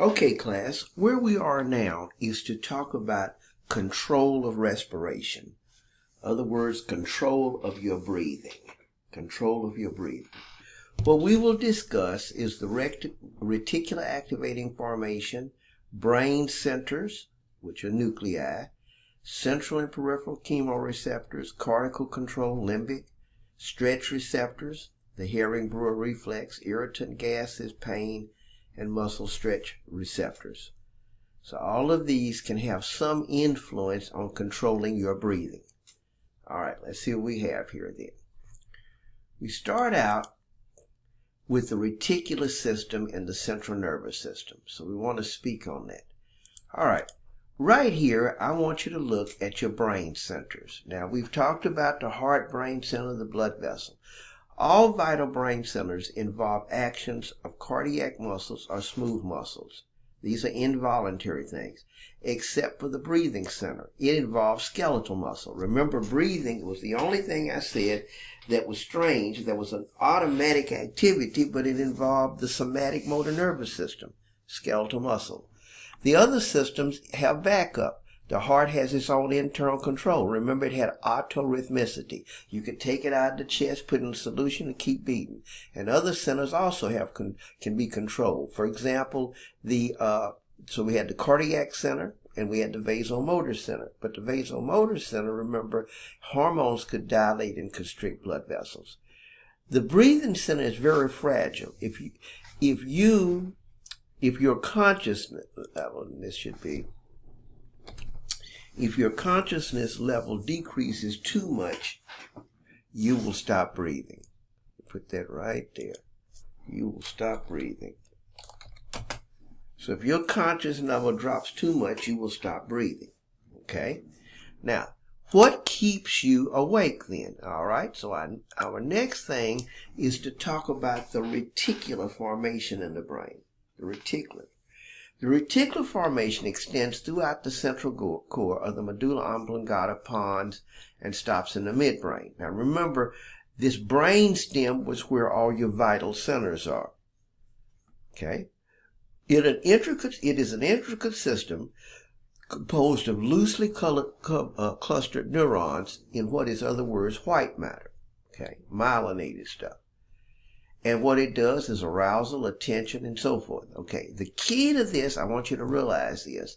Okay, class, where we are now is to talk about control of respiration. Other words, control of your breathing. Control of your breathing. What we will discuss is the reticular activating formation, brain centers, which are nuclei, central and peripheral chemoreceptors, cortical control, limbic, stretch receptors, the Hering-Breuer reflex, irritant gases, pain, and muscle stretch receptors. So all of these can have some influence on controlling your breathing. All right, let's see what we have here then. We start out with the reticular system and the central nervous system. So we want to speak on that. All right. Right here, I want you to look at your brain centers. Now, we've talked about the heart, brain center, the blood vessel. All vital brain centers involve actions of cardiac muscles or smooth muscles. These are involuntary things, except for the breathing center. It involves skeletal muscle. Remember, breathing was the only thing I said that was strange. That was an automatic activity, but it involved the somatic motor nervous system, skeletal muscle. The other systems have backup. The heart has its own internal control. Remember, it had autorhythmicity. You could take it out of the chest, put in a solution, and keep beating. And other centers also have can be controlled. For example, the uh, so we had the cardiac center and we had the vasomotor center. But the vasomotor center, remember, hormones could dilate and constrict blood vessels. The breathing center is very fragile. If you, if you, if your consciousness level, this should be if your consciousness level decreases too much, you will stop breathing. Put that right there. You will stop breathing. So if your conscious level drops too much, you will stop breathing. Okay? Now, what keeps you awake then? All right. So I, our next thing is to talk about the reticular formation in the brain. The reticular. The reticular formation extends throughout the central core of the medulla oblongata pons and stops in the midbrain. Now remember, this brain stem was where all your vital centers are. Okay? It, an intricate, it is an intricate system composed of loosely colored, uh, clustered neurons in what is other words white matter. Okay? Myelinated stuff. And what it does is arousal, attention, and so forth. Okay, the key to this, I want you to realize is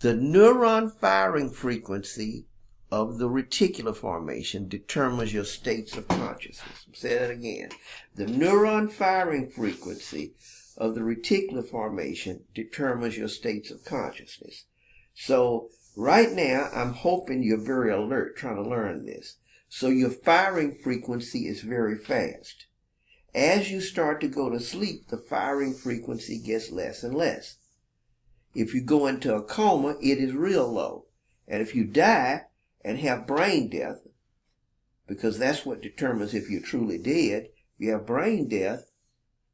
the neuron firing frequency of the reticular formation determines your states of consciousness. say that again. The neuron firing frequency of the reticular formation determines your states of consciousness. So right now, I'm hoping you're very alert trying to learn this. So your firing frequency is very fast. As you start to go to sleep, the firing frequency gets less and less. If you go into a coma, it is real low. And if you die and have brain death, because that's what determines if you're truly dead, you have brain death,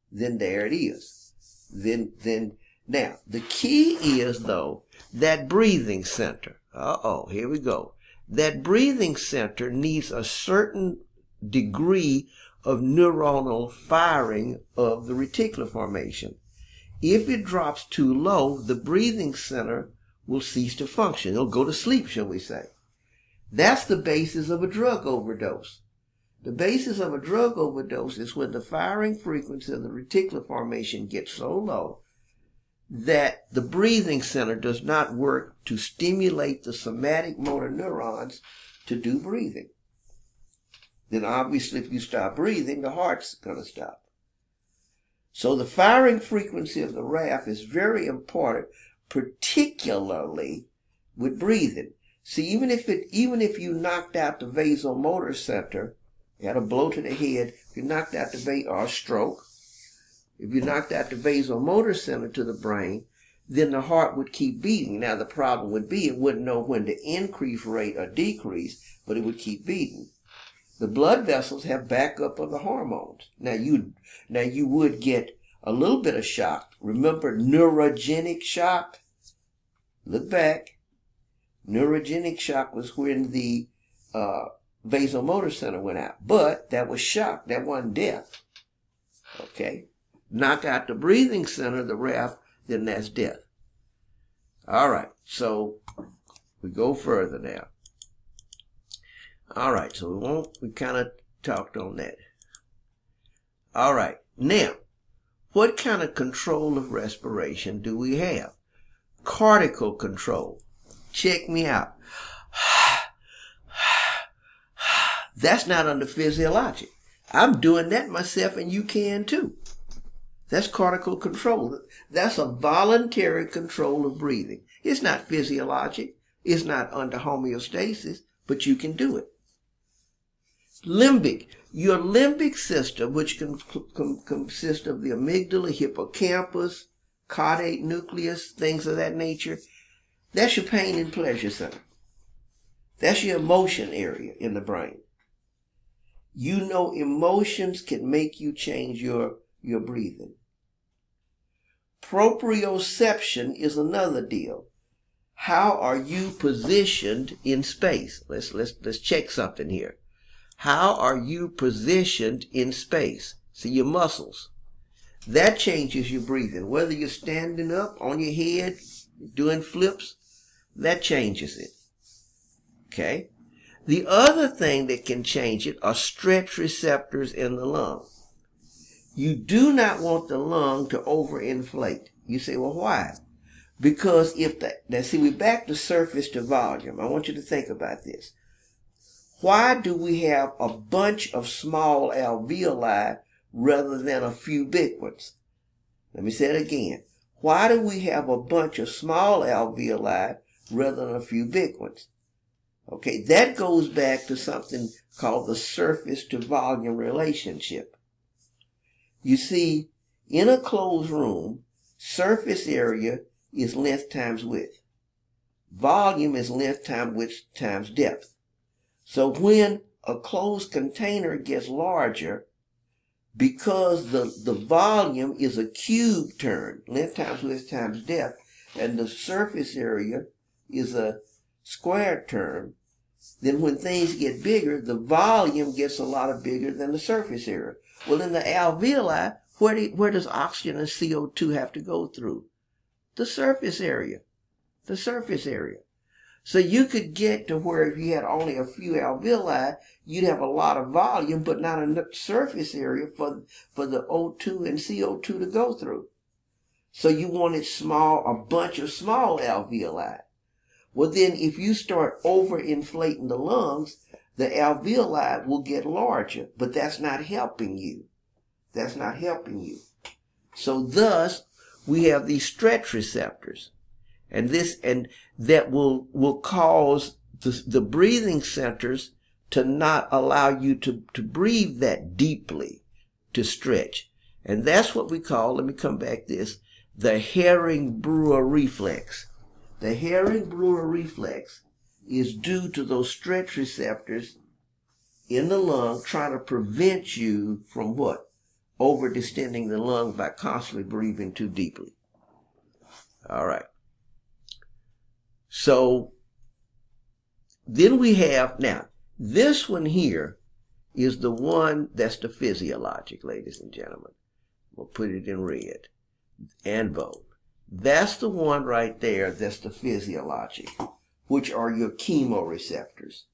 then there it is. Then, then, now, the key is though, that breathing center. Uh oh, here we go. That breathing center needs a certain degree of neuronal firing of the reticular formation. If it drops too low, the breathing center will cease to function. It'll go to sleep, shall we say. That's the basis of a drug overdose. The basis of a drug overdose is when the firing frequency of the reticular formation gets so low that the breathing center does not work to stimulate the somatic motor neurons to do breathing then obviously if you stop breathing, the heart's going to stop. So the firing frequency of the RAF is very important, particularly with breathing. See, even if it, even if you knocked out the vasomotor center, you had a blow to the head, if you knocked out the va- or stroke, if you knocked out the vasomotor center to the brain, then the heart would keep beating. Now the problem would be it wouldn't know when to increase rate or decrease, but it would keep beating. The blood vessels have backup of the hormones. Now you now you would get a little bit of shock. Remember neurogenic shock? Look back. Neurogenic shock was when the uh, vasomotor center went out. But that was shock. That wasn't death. Okay. Knock out the breathing center, the RAF, then that's death. All right, so we go further now. All right, so we won't, we kind of talked on that. All right, now, what kind of control of respiration do we have? Cortical control. Check me out. That's not under physiologic. I'm doing that myself and you can too. That's cortical control. That's a voluntary control of breathing. It's not physiologic. It's not under homeostasis, but you can do it. Limbic. Your limbic system, which can, consist of the amygdala, hippocampus, caudate nucleus, things of that nature, that's your pain and pleasure center. That's your emotion area in the brain. You know emotions can make you change your, your breathing. Proprioception is another deal. How are you positioned in space? Let's let's let's check something here. How are you positioned in space? See your muscles. That changes your breathing. Whether you're standing up on your head, doing flips, that changes it. Okay? The other thing that can change it are stretch receptors in the lung. You do not want the lung to overinflate. You say, well, why? Because if the, now see, we're back to surface to volume. I want you to think about this. Why do we have a bunch of small alveoli rather than a few big ones? Let me say it again. Why do we have a bunch of small alveoli rather than a few big ones? Okay, that goes back to something called the surface to volume relationship. You see, in a closed room, surface area is length times width. Volume is length times width times depth. So when a closed container gets larger, because the, the volume is a cube term, length times width times depth, and the surface area is a square term, then when things get bigger, the volume gets a lot bigger than the surface area. Well, in the alveoli, where, do, where does oxygen and CO2 have to go through? The surface area. The surface area. So you could get to where if you had only a few alveoli, you'd have a lot of volume, but not enough surface area for, for the O2 and CO2 to go through. So you wanted small, a bunch of small alveoli. Well, then if you start overinflating the lungs, the alveoli will get larger, but that's not helping you. That's not helping you. So thus, we have these stretch receptors. And this, and that will, will cause the, the breathing centers to not allow you to, to breathe that deeply, to stretch. And that's what we call, let me come back this, the Hering-Breuer reflex. The Hering-Breuer reflex is due to those stretch receptors in the lung trying to prevent you from what? Over distending the lung by constantly breathing too deeply. All right. So then we have, now, this one here is the one that's the physiologic, ladies and gentlemen. We'll put it in red and bold. That's the one right there that's the physiologic, which are your chemoreceptors.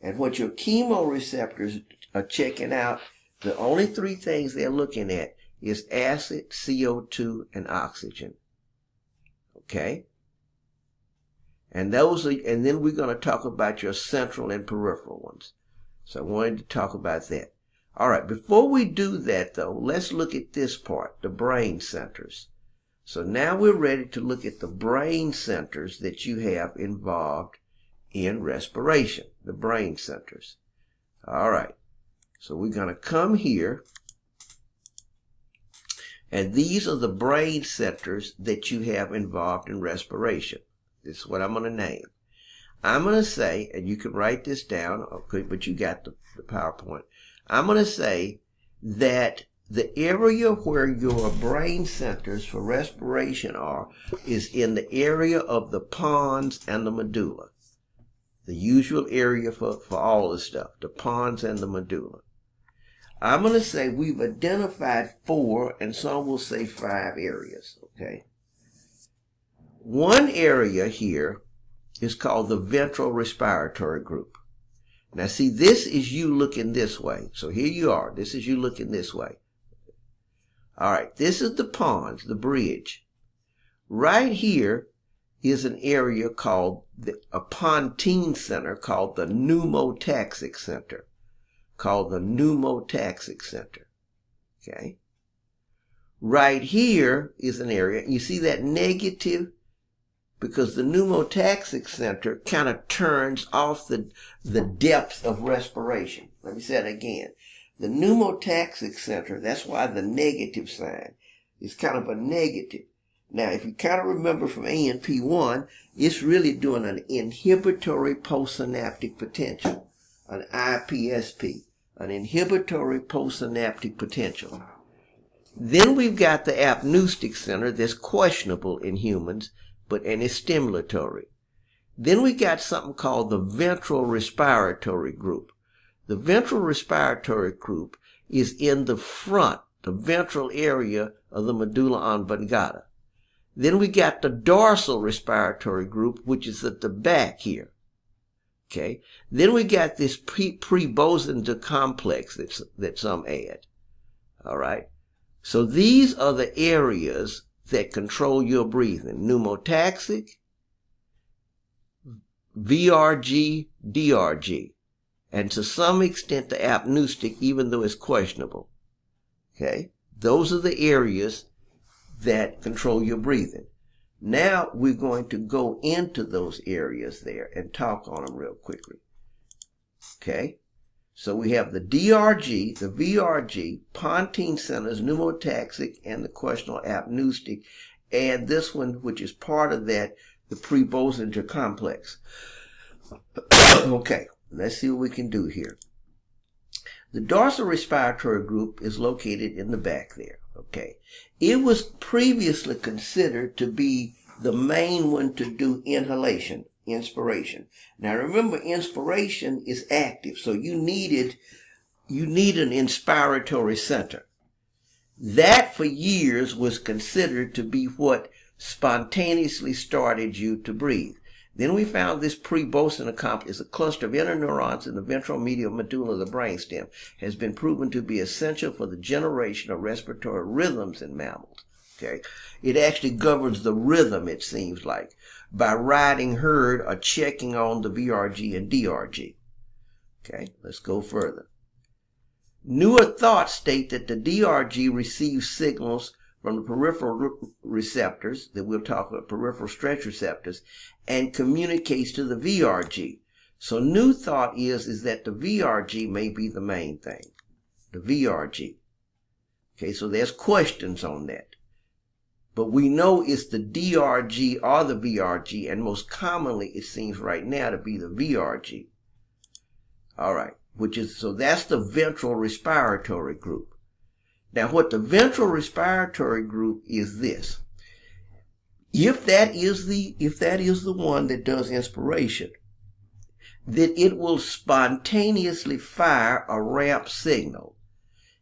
And what your chemoreceptors are checking out, the only three things they're looking at is acid, CO2, and oxygen. Okay? And those are, and then we're going to talk about your central and peripheral ones. So I wanted to talk about that. All right, before we do that though, let's look at this part, the brain centers. So now we're ready to look at the brain centers that you have involved in respiration, the brain centers. All right. So we're going to come here. And these are the brain centers that you have involved in respiration. This is what I'm going to name. I'm going to say, and you can write this down, okay, but you got the, the PowerPoint. I'm going to say that the area where your brain centers for respiration are is in the area of the pons and the medulla. The usual area for, for all this stuff, the pons and the medulla. I'm going to say we've identified four, and some will say five areas, okay? One area here is called the ventral respiratory group. Now see, this is you looking this way. So here you are. This is you looking this way. All right, this is the pons, the bridge. Right here is an area called the, a pontine center called the pneumotaxic center. Called the pneumotaxic center. Okay. Right here is an area, you see that negative because the pneumotaxic center kind of turns off the, the depth of respiration. Let me say it again. The pneumotaxic center, that's why the negative sign is kind of a negative. Now, if you kind of remember from ANP1, it's really doing an inhibitory postsynaptic potential, an IPSP, an inhibitory postsynaptic potential. Then we've got the apneustic center that's questionable in humans but and it's stimulatory. Then we got something called the ventral respiratory group. The ventral respiratory group is in the front, the ventral area of the medulla oblongata. Then we got the dorsal respiratory group, which is at the back here. Okay. Then we got this pre-Bötzinger complex that, that some add. All right. So these are the areas that control your breathing. Pneumotaxic, VRG, DRG, and to some extent the apneustic, even though it's questionable. Okay? Those are the areas that control your breathing. Now we're going to go into those areas there and talk on them real quickly. Okay? So we have the DRG, the VRG, pontine centers, pneumotaxic, and the questionable apneustic, and this one, which is part of that, the pre-Bötzinger complex. okay, let's see what we can do here. The dorsal respiratory group is located in the back there. Okay. It was previously considered to be the main one to do inhalation inspiration. Now remember, inspiration is active, so you needed, you need an inspiratory center. That for years was considered to be what spontaneously started you to breathe. Then we found this pre-Bötzinger complex, a cluster of interneurons in the ventral medial medulla of the brainstem, has been proven to be essential for the generation of respiratory rhythms in mammals. Okay, it actually governs the rhythm. It seems like by riding herd or checking on the VRG and DRG. Okay, let's go further. Newer thoughts state that the DRG receives signals from the peripheral receptors that we'll talk about peripheral stretch receptors and communicates to the VRG. So new thought is is that the VRG may be the main thing. The VRG. Okay, so there's questions on that. But we know it's the DRG or the VRG, and most commonly it seems right now to be the VRG. All right, which is, so that's the ventral respiratory group. Now what the ventral respiratory group is this. If that is the, if that is the one that does inspiration, then it will spontaneously fire a ramp signal.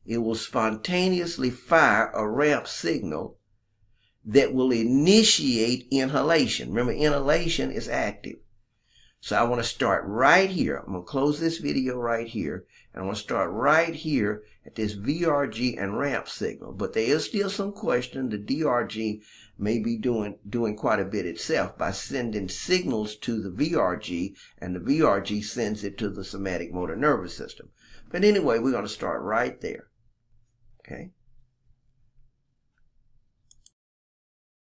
It will spontaneously fire a ramp signal that will initiate inhalation. Remember, inhalation is active. So I want to start right here. I'm going to close this video right here. And I want to start right here at this VRG and ramp signal. But there is still some question. The DRG may be doing, doing quite a bit itself by sending signals to the VRG and the VRG sends it to the somatic motor nervous system. But anyway, we're going to start right there. Okay.